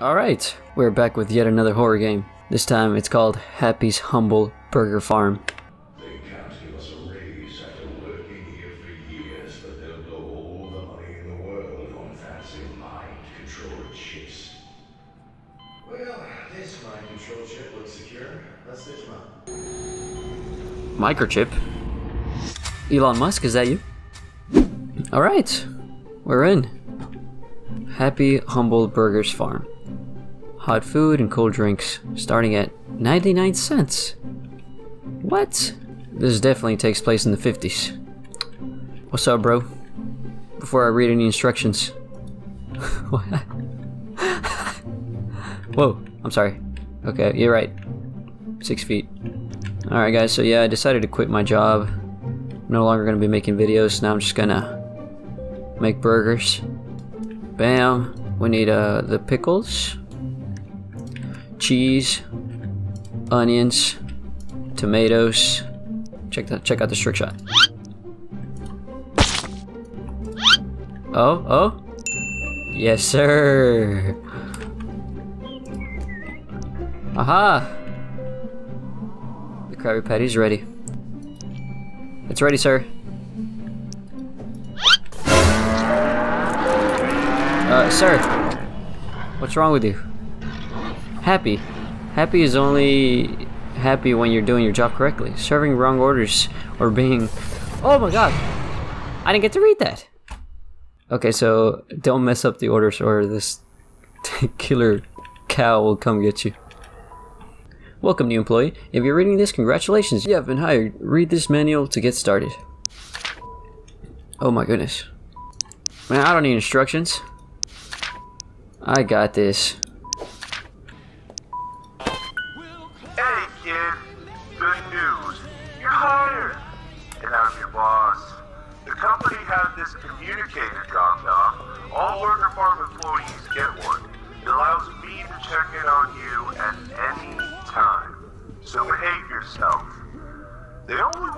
Alright, we're back with yet another horror game. This time it's called Happy's Humble Burger Farm. They can't give us a raise after working here for years, but they'll blow all the money in the world on fancy mind-controlled chips. Well, this mind control chip looks secure. Let's stitch them. Microchip. Elon Musk, is that you? Alright, we're in. Happy Humble Burgers Farm. Hot food and cold drinks starting at 99 cents. What? This definitely takes place in the 50s. What's up, bro? Before I read any instructions. Whoa, I'm sorry. Okay, you're right. Six feet. Alright, guys, so yeah, I decided to quit my job. I'm No longer gonna be making videos, now I'm just gonna make burgers. Bam. We need uh, the pickles, cheese, onions, tomatoes. Check that. Check out the trick shot. Oh, oh. Yes, sir. Aha. The Krabby Patty's ready. It's ready, sir. Uh, sir. What's wrong with you? Happy. Happy is only happy when you're doing your job correctly. Serving wrong orders or being... Oh my god! I didn't get to read that! Okay, so don't mess up the orders or this killer cow will come get you. Welcome, new employee. If you're reading this, congratulations, you have been hired. Read this manual to get started. Oh my goodness. Man, I don't need instructions. I got this.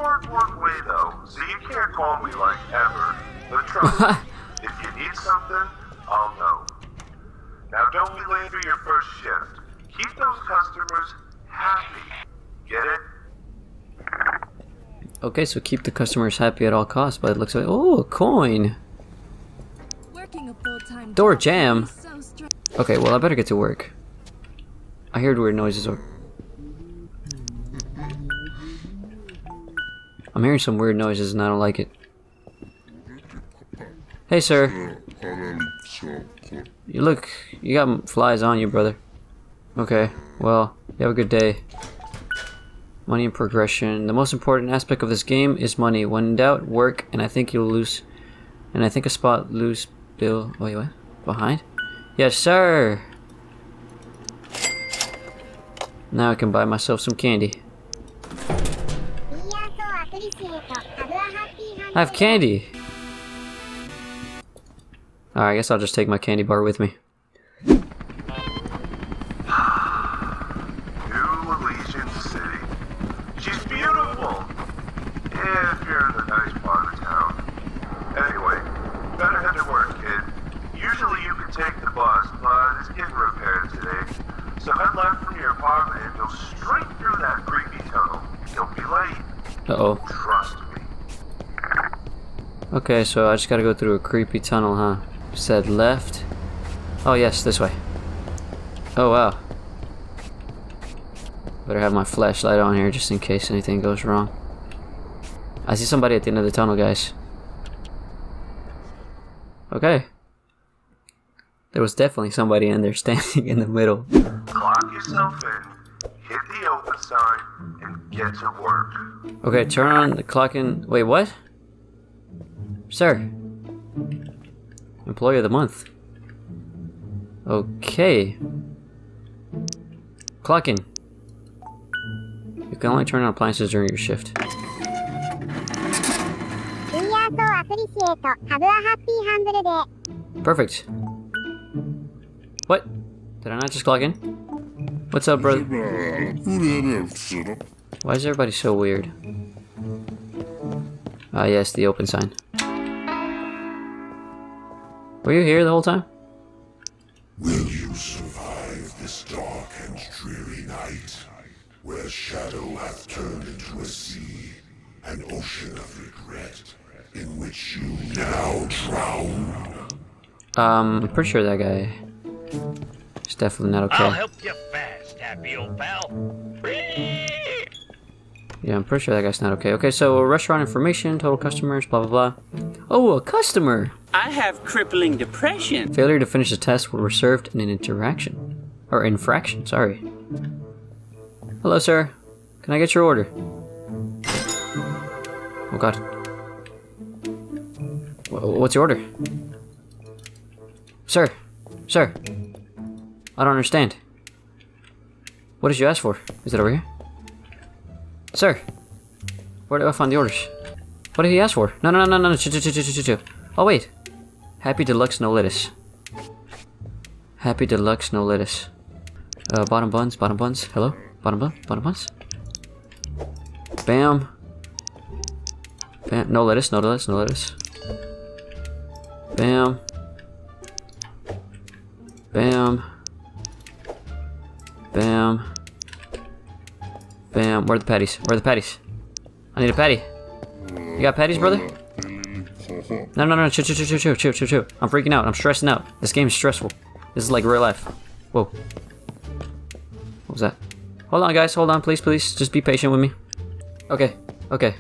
They work one way though, so you can't call me like ever. But trust if you need something, I'll know. Now don't be late for your first shift. Keep those customers happy. Get it? Okay, so keep the customers happy at all costs, but it looks like oh, a coin. Working a Door jam. so Okay, well I better get to work. I heard weird noises. Or I'm hearing some weird noises and I don't like it. Hey, sir. You look, you got flies on you, brother. Okay, well, you have a good day. Money and progression. The most important aspect of this game is money. When in doubt, work, and I think you'll lose. And I think a spot lose bill. Wait, what? Behind? Yes, sir. Now I can buy myself some candy. I have candy. Alright, I guess I'll just take my candy bar with me. New Elysian City. She's beautiful. If you're in the nice part of town. Anyway, better head to work, kid. Usually you can take the bus, but it's getting repaired today. So head left from your apartment and go straight through that creepy tunnel. You'll be late. Uh oh. Trust me. Okay, so I just gotta go through a creepy tunnel, huh? Said left. Oh, yes, this way. Oh, wow. Better have my flashlight on here just in case anything goes wrong. I see somebody at the end of the tunnel, guys. Okay. There was definitely somebody in there standing in the middle. Clock yourself in, hit the open sign, and get to work. Okay, turn on the clock in. Wait, what? Sir. Employee of the month. Okay. Clocking. You can only turn on appliances during your shift. Perfect. What? Did I not just clock in? What's up, brother? Why is everybody so weird? Ah, uh, yes, the open sign. Were you here the whole time? Will you survive this dark and dreary night, where shadow hath turned into a sea, an ocean of regret, in which you now drown. Um, I'm pretty sure that guy is definitely not okay. I'll help you fast, happy old pal. Yeah, I'm pretty sure that guy's not okay. Okay, so restaurant information, total customers, blah blah blah. Oh, a customer! I have crippling depression. Failure to finish the test will be served in an interaction. Or infraction, sorry. Hello, sir. Can I get your order? Oh god. What's your order? Sir! Sir! I don't understand. What did you ask for? Is it over here? Sir! Where do I find the orders? What did he ask for? No, no, no, no, no, chill, chill, chill, chill, chill, chill. Oh, wait. Happy Deluxe no lettuce. Happy Deluxe no lettuce. Uh, bottom buns, bottom buns. Hello? Bottom bun, bottom buns. Bam. Bam. No lettuce, no lettuce, no lettuce. Bam. Bam. Bam. Bam. Where are the patties? Where are the patties? I need a patty. You got patties, brother? No, no, no, chill, chill, chill, chill, chill, chill, chill. I'm freaking out. I'm stressing out. This game is stressful. This is like real life. Whoa. What was that? Hold on, guys. Hold on, please, please. Just be patient with me. Okay. Okay.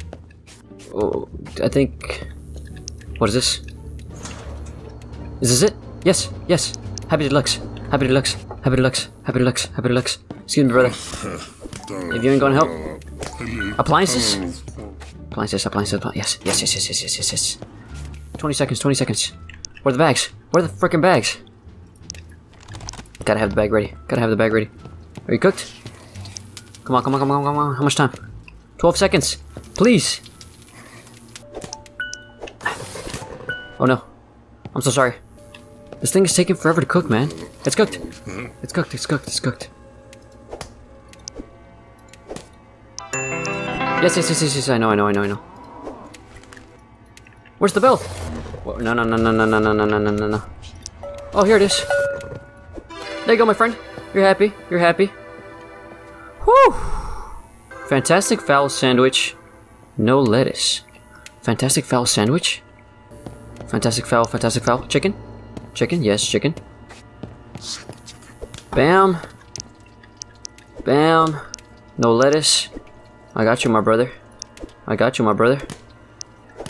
Oh, I think... What is this? Is this it? Yes. Yes. Happy Deluxe. Happy Deluxe. Happy Deluxe. Happy Deluxe. Happy Deluxe. Excuse me, brother. if you ain't gonna help. Appliances? Appliances, appliances, appliances. Yes, yes, yes, yes, yes, yes, yes. 20 seconds, 20 seconds. Where are the bags? Where are the freaking bags? Gotta have the bag ready. Gotta have the bag ready. Are you cooked? Come on, come on, come on, come on. How much time? 12 seconds. Please. Oh no. I'm so sorry. This thing is taking forever to cook, man. It's cooked. It's cooked, it's cooked, it's cooked. Yes, yes, yes, yes, yes, I know, I know, I know, I know. Where's the bell? No, no, no, no, no, no, no, no, no, no, no. Oh, here it is. There you go, my friend. You're happy. You're happy. Whew. Fantastic fowl sandwich. No lettuce. Fantastic fowl sandwich. Fantastic fowl, fantastic fowl. Chicken? Chicken? Yes, chicken. Bam. Bam. No lettuce. I got you, my brother. I got you, my brother.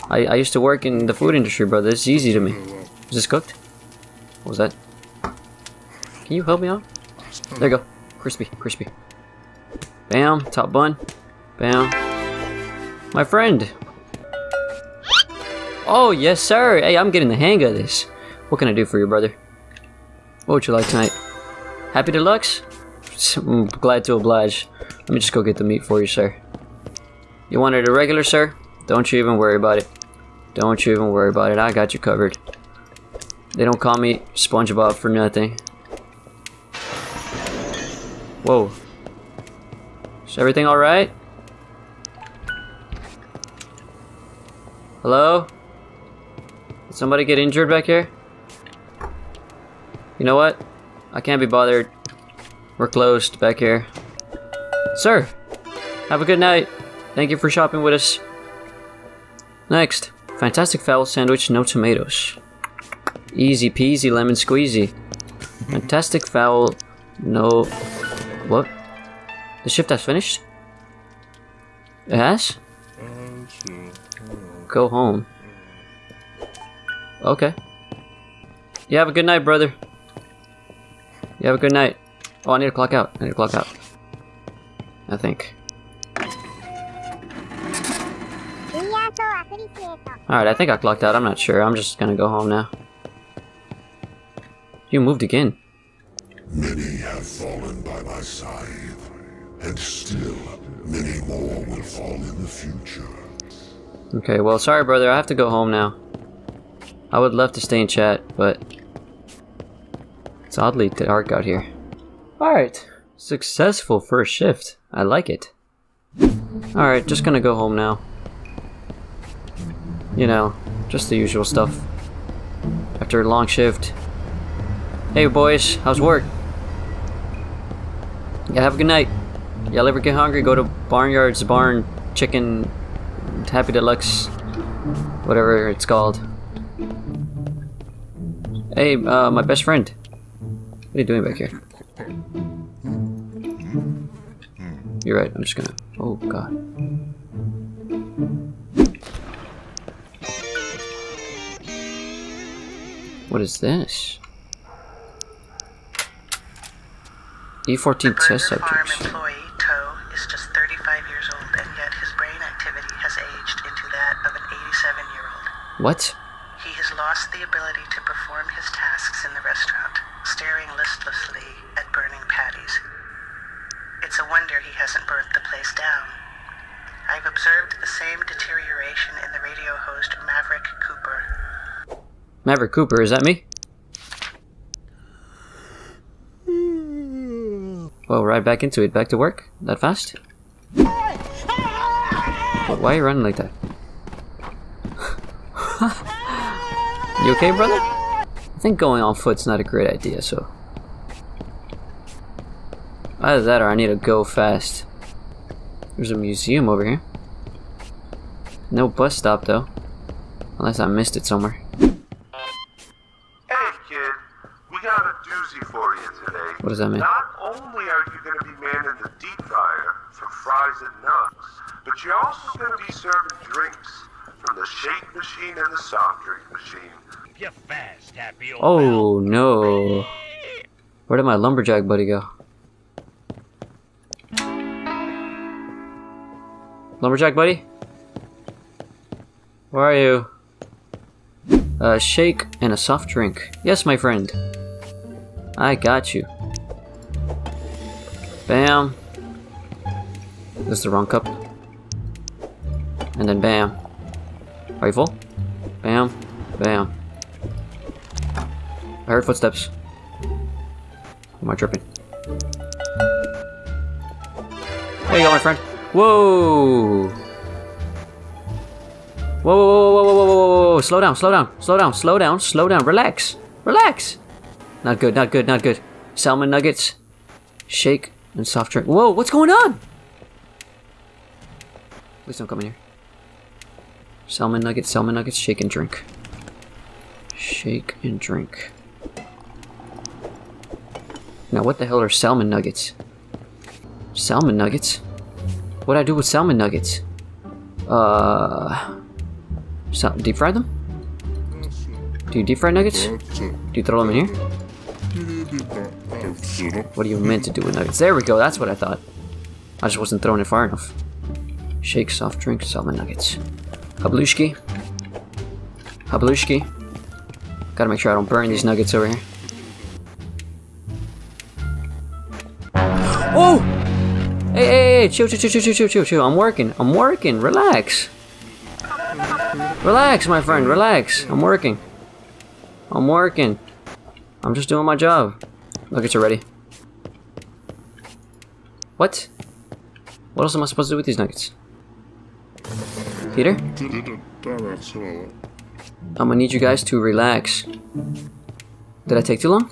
I, I used to work in the food industry, brother. It's easy to me. Is this cooked? What was that? Can you help me out? There you go. Crispy, crispy. Bam. Top bun. Bam. My friend. Oh, yes, sir. Hey, I'm getting the hang of this. What can I do for you, brother? What would you like tonight? Happy Deluxe? I'm mm, glad to oblige. Let me just go get the meat for you, sir. You wanted a regular, sir? Don't you even worry about it. Don't you even worry about it. I got you covered. They don't call me SpongeBob for nothing. Whoa. Is everything alright? Hello? Did somebody get injured back here? You know what? I can't be bothered. We're closed back here. Sir, have a good night. Thank you for shopping with us. Next, fantastic fowl sandwich, no tomatoes. Easy peasy lemon squeezy. Fantastic fowl, no. What? The shift has finished? It has? Go home. Okay. You have a good night, brother. You have a good night. Oh, I need to clock out. I need to clock out. I think. Alright, I think I clocked out. I'm not sure. I'm just gonna go home now. You moved again. Many have fallen by my side, and still many more will fall in the future. Okay, well, sorry, brother. I have to go home now. I would love to stay in chat, but it's oddly dark out here. Alright, successful first shift. I like it. Alright, just gonna go home now. You know, just the usual stuff. After a long shift. Hey, boys, how's work? Yeah, have a good night. Y'all ever get hungry, go to Barnyard's Barn Chicken Happy Deluxe, whatever it's called. Hey, uh, my best friend. What are you doing back here? You're right, I'm just gonna. Oh, God. What is this? E14 test subjects. employee, Toe, is just 35 years old, and yet his brain activity has aged into that of an 87 year old. What? He has lost the ability to perform his tasks in the restaurant, staring listlessly at burning patties. It's a wonder he hasn't burnt the place down. I've observed the same deterioration in the radio host Maverick. Maverick Cooper, is that me? Well, right back into it. Back to work? That fast? Why are you running like that? you okay, brother? I think going on foot's not a great idea, so. Either that or I need to go fast. There's a museum over here. No bus stop, though. Unless I missed it somewhere. Does that mean? Not only are you going to be manning the deep fryer for fries and nuts, but you're also going to be serving drinks from the shake machine and the soft drink machine. You fast, happy old Oh no. Where did my lumberjack buddy go? Lumberjack buddy? Where are you? A shake and a soft drink. Yes, my friend. I got you. Bam. This is the wrong cup. And then bam. Are you full? Bam. Bam. I heard footsteps. Am I tripping? There you go, my friend. Whoa! Whoa, whoa, whoa, whoa, whoa, whoa, whoa, whoa, slow down, slow down, slow down, slow down, slow down, relax, relax. Not good, not good, not good. Salmon nuggets, shake, and soft drink. Whoa, what's going on? Please don't come in here. Salmon nuggets, salmon nuggets, shake and drink. Shake and drink. Now, what the hell are salmon nuggets? Salmon nuggets? What'd I do with salmon nuggets? Uh. Deep fry them? Do you deep fry nuggets? Do you throw them in here? What are you meant to do with nuggets? There we go, that's what I thought. I just wasn't throwing it far enough. Shake, soft drink, salmon nuggets. Hablushki. Hablushki. Gotta make sure I don't burn these nuggets over here. Oh! Hey, hey, hey, chill, chill, chill, chill, chill, chill, chill. I'm working, I'm working, relax. Relax, my friend, relax. I'm working. I'm working. I'm just doing my job. Nuggets are ready. What? What else am I supposed to do with these nuggets? Peter? I'm gonna need you guys to relax. Did I take too long?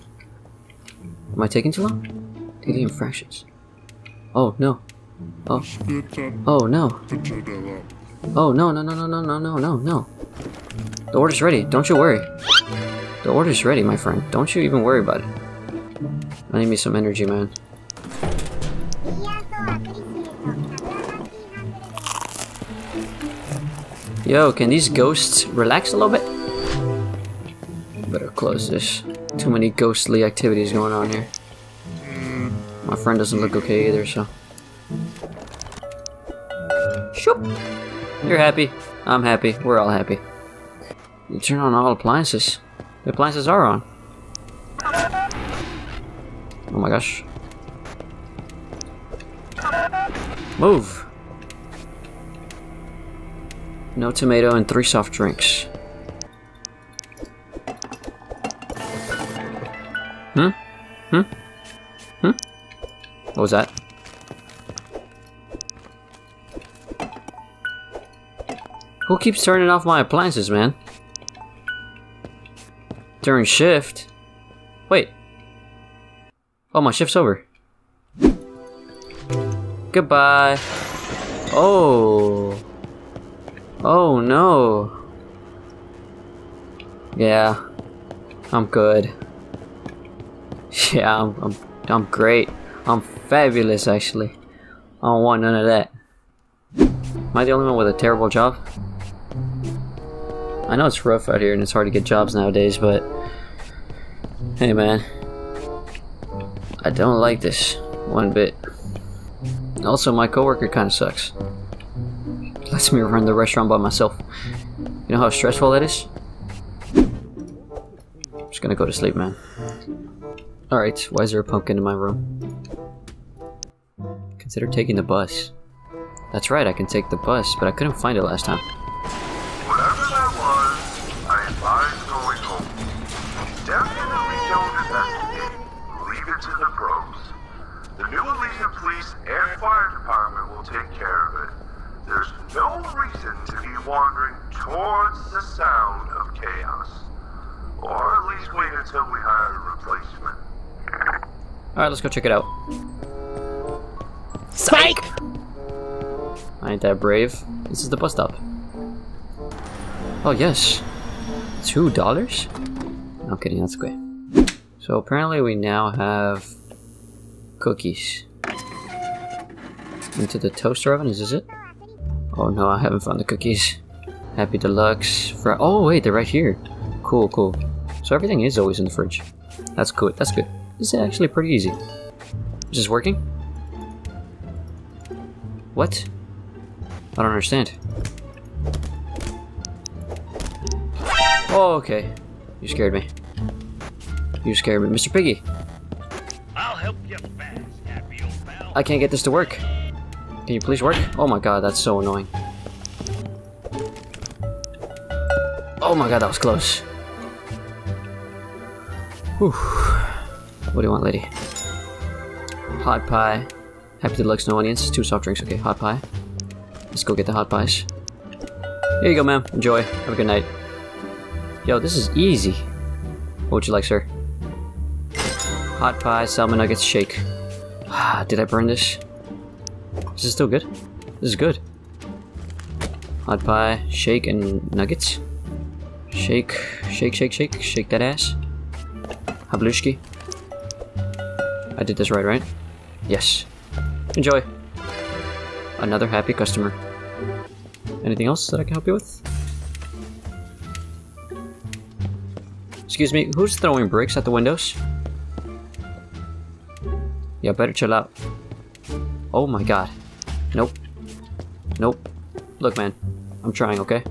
Am I taking too long? Daily infractions. Oh no. Oh. Oh no. Oh no no no no no no no no no. The order's ready. Don't you worry. The order's ready, my friend. Don't you even worry about it. I need me some energy, man. Yo, can these ghosts relax a little bit? Better close this. Too many ghostly activities going on here. My friend doesn't look okay either, so... Shoop! You're happy. I'm happy. We're all happy. You turn on all appliances. The appliances are on. Oh my gosh. Move! No tomato and three soft drinks. Hmm? Hmm? Hmm? What was that? Who keeps turning off my appliances, man? During shift? Oh, my shift's over. Goodbye. Oh. Oh no. Yeah. I'm good. Yeah, I'm, I'm, I'm great. I'm fabulous, actually. I don't want none of that. Am I the only one with a terrible job? I know it's rough out here and it's hard to get jobs nowadays, but... Hey man. I don't like this one bit. Also, my coworker kind of sucks. Lets me run the restaurant by myself. You know how stressful that is? I'm just gonna go to sleep, man. Alright, why is there a pumpkin in my room? Consider taking the bus. That's right, I can take the bus, but I couldn't find it last time. Wandering towards the sound of chaos. Or at least wait until we hire a replacement. Alright, let's go check it out. Psych! I ain't that brave. This is the bus stop. Oh, yes. Two dollars? I'm kidding, that's okay. So apparently we now have cookies. Into the toaster oven, is this it? Oh no, I haven't found the cookies. Happy Deluxe. Fr oh wait, they're right here. Cool, cool. So everything is always in the fridge. That's good, that's good. This is actually pretty easy. Is this working? What? I don't understand. Oh, okay. You scared me. You scared me. Mr. Piggy, I'll help you fast, happy old pal. I can't get this to work. Can you please work? Oh my god, that's so annoying. Oh my god, that was close. Whew. What do you want, lady? Hot pie. Happy to Deluxe, no onions. Two soft drinks. Okay, hot pie. Let's go get the hot pies. Here you go, ma'am. Enjoy. Have a good night. Yo, this is easy. What would you like, sir? Hot pie, salmon nuggets, shake. Ah, Did I burn this? Is this still good? This is good. Hot pie, shake, and nuggets. Shake, shake, shake, shake, shake that ass. Hablushki. I did this right, right? Yes. Enjoy. Another happy customer. Anything else that I can help you with? Excuse me, who's throwing bricks at the windows? Yeah, better chill out. Oh my god. Nope. Nope. Look, man. I'm trying, okay?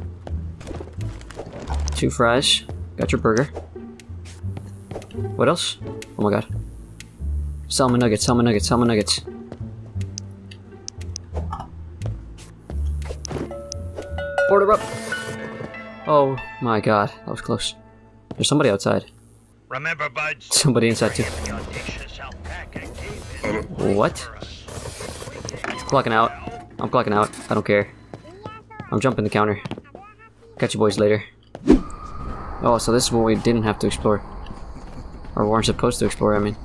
Two fries. Got your burger. What else? Oh my god. Salmon nuggets, salmon nuggets, salmon nuggets. Order up! Oh my god, that was close. There's somebody outside. Remember, buds? Somebody inside too. Your dishes out back and gave it What? Clocking out. I'm clocking out. I don't care. I'm jumping the counter. Catch you boys later. Oh, so this is what we didn't have to explore. Or weren't supposed to explore, I mean.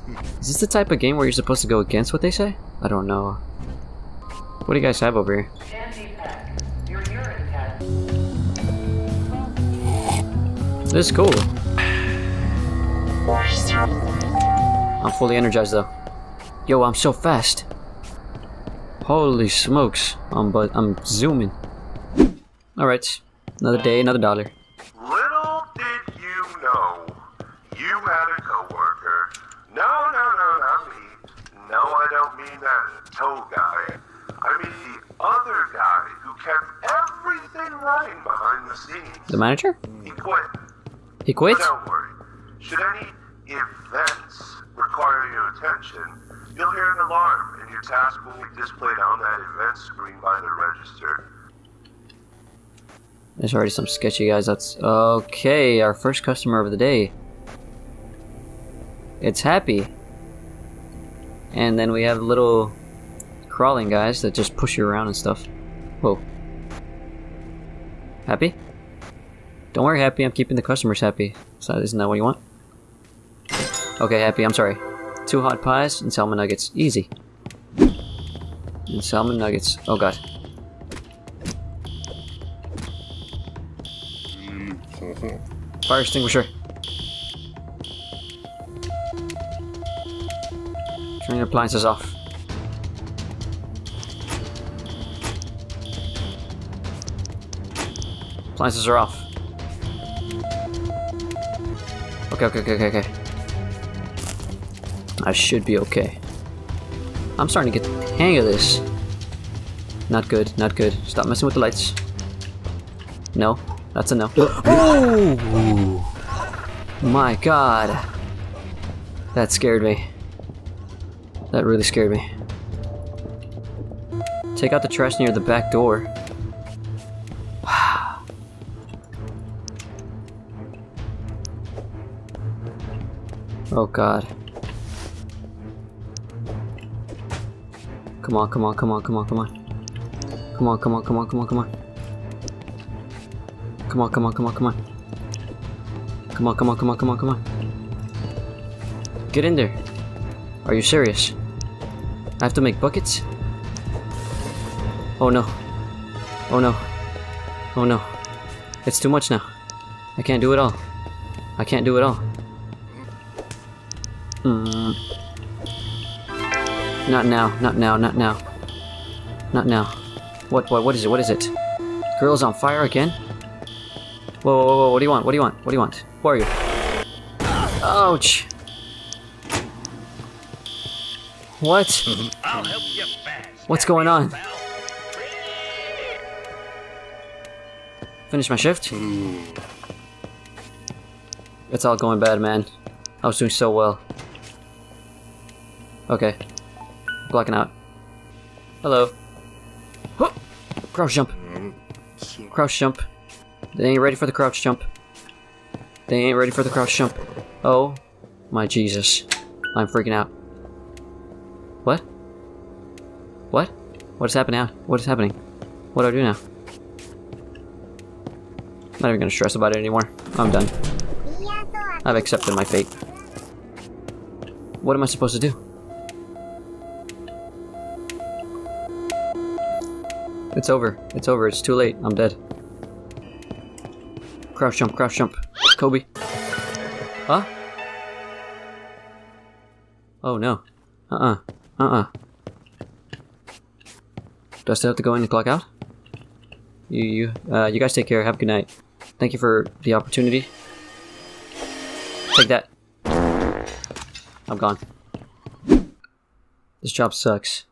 Is this the type of game where you're supposed to go against what they say? I don't know. What do you guys have over here? This is cool. I'm fully energized though. Yo, I'm so fast. Holy smokes. I'm but I'm zooming. Alright. Another day, another dollar. The manager? He quit. He quit? But don't worry. Should any events require your attention, you'll hear an alarm, and your task will be displayed on that event screen by the register. There's already some sketchy guys. That's okay. Our first customer of the day. It's happy. And then we have little crawling guys that just push you around and stuff. Whoa. Happy? Don't worry, Happy. I'm keeping the customers happy. So isn't that what you want? Okay, Happy. I'm sorry. Two hot pies and salmon nuggets. Easy. And salmon nuggets. Oh god. Fire extinguisher. Turn your appliances off. Appliances are off. Okay, okay, okay, okay, okay. I should be okay. I'm starting to get the hang of this. Not good, not good. Stop messing with the lights. No, that's a no. oh! My god. That scared me. That really scared me. Take out the trash near the back door. Oh god. Come on, come on, come on, come on, come on. Come on, come on, come on, come on, come on. Come on, come on, come on, come on. Come on, come on, come on, come on, come on. Get in there. Are you serious? I have to make buckets? Oh no. Oh no. Oh no. It's too much now. I can't do it all. I can't do it all. Mm. Not now, not now, not now. Not now. What, what, what is it, what is it? Girl's on fire again? Whoa, whoa, whoa, what do you want, what do you want, what do you want? Who are you? Ouch! What? I'll help you fast. What's going on? Finish my shift? It's all going bad, man. I was doing so well. Okay. Blocking out. Hello. Huh! Crouch jump. Crouch jump. They ain't ready for the crouch jump. They ain't ready for the crouch jump. Oh my Jesus. I'm freaking out. What? What? What is happening now? What is happening? What do I do now? I'm Not even gonna stress about it anymore. I'm done. I've accepted my fate. What am I supposed to do? It's over. It's over. It's too late. I'm dead. Crouch jump, crouch jump. Kobe. Huh? Oh no. Uh-uh. Uh-uh. Do I still have to go in and clock out? You, you, uh, you guys take care. Have a good night. Thank you for the opportunity. Take that. I'm gone. This job sucks.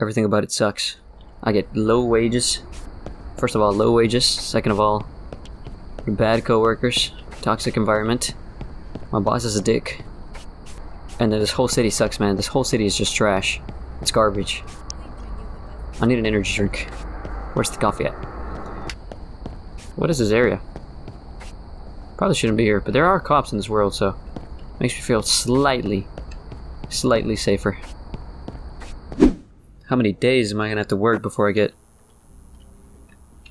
Everything about it sucks. I get low wages. First of all, low wages. Second of all, bad coworkers, toxic environment. My boss is a dick. And then this whole city sucks, man. This whole city is just trash. It's garbage. I need an energy drink. Where's the coffee at? What is this area? Probably shouldn't be here, but there are cops in this world, so makes me feel slightly, slightly safer. How many days am I gonna have to work before I get,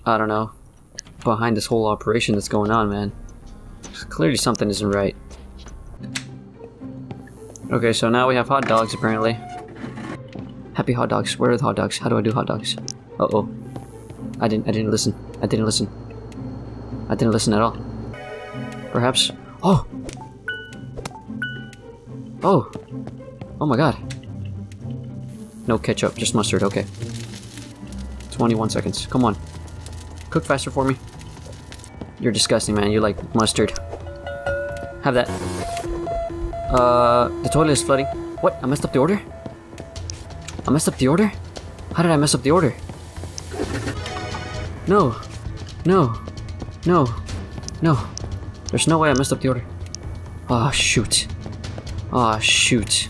I don't know, behind this whole operation that's going on, man? Clearly something isn't right. Okay, so now we have hot dogs, apparently. Happy hot dogs. Where are the hot dogs? How do I do hot dogs? Uh-oh. I didn't I didn't listen. I didn't listen. I didn't listen at all. Perhaps. Oh! Oh! Oh my god. No ketchup, just mustard, okay. 21 seconds. Come on. Cook faster for me. You're disgusting, man. You like mustard. Have that. Uh, the toilet is flooding. What? I messed up the order? I messed up the order? How did I mess up the order? No. No. No. No. There's no way I messed up the order. Ah, oh, shoot. Ah, oh, shoot.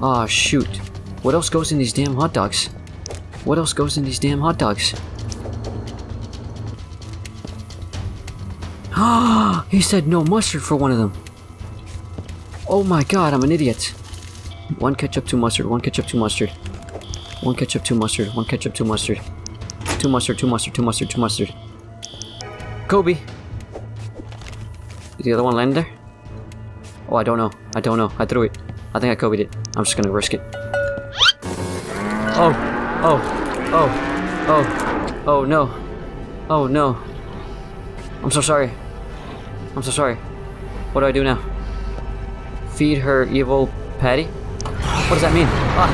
Ah, oh, shoot. What else goes in these damn hot dogs? What else goes in these damn hot dogs? Ah, he said no mustard for one of them. Oh my god, I'm an idiot. One ketchup, two mustard, one ketchup, two mustard. One ketchup, two mustard, one ketchup, two mustard. Two mustard, two mustard, two mustard, two mustard. Kobe! Did the other one land there? Oh, I don't know. I don't know. I threw it. I think I Kobe'd it. I'm just gonna risk it. Oh, oh, oh, oh, oh no. Oh no. I'm so sorry. I'm so sorry. What do I do now? Feed her evil patty? What does that mean? Ah,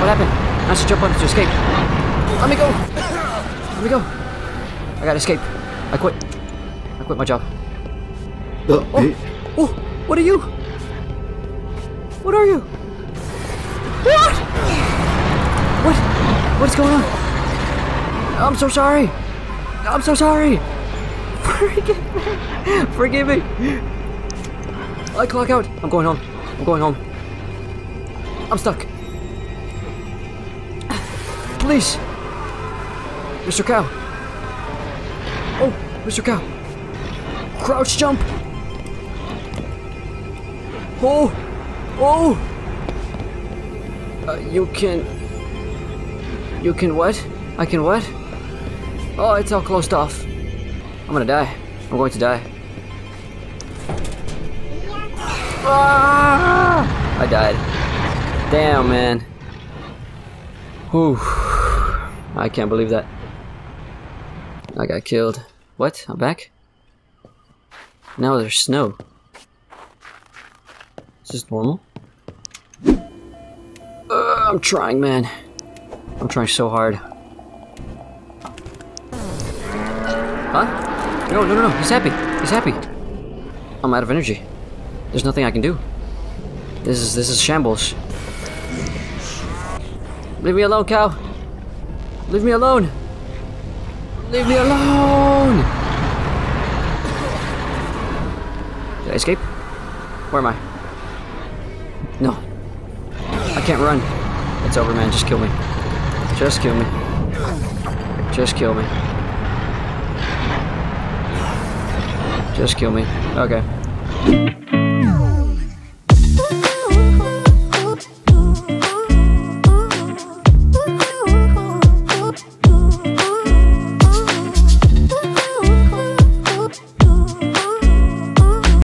what happened? I should jump on to escape. Let me go! Let me go! I gotta escape. I quit. I quit my job. Uh, hey, Oh, what are you? What are you? What's going on? I'm so sorry. I'm so sorry. Forgive me. Forgive me. I clock out. I'm going home. I'm going home. I'm stuck. Please. Mr. Cow. Oh, Mr. Cow. Crouch jump. Oh! Oh! Uh, you can... You can what? I can what? Oh, it's all closed off. I'm gonna die. I'm going to die. Ah! I died. Damn, man. Whew. I can't believe that. I got killed. What? I'm back? Now there's snow. Is this normal? Uh, I'm trying, man. I'm trying so hard. Huh? No, no, no, no. He's happy. He's happy. I'm out of energy. There's nothing I can do. This is this is shambles. Leave me alone, cow. Leave me alone. Leave me alone. Did I escape? Where am I? No. I can't run. It's over, man. Just kill me. Just kill me. Just kill me. Just kill me. Okay.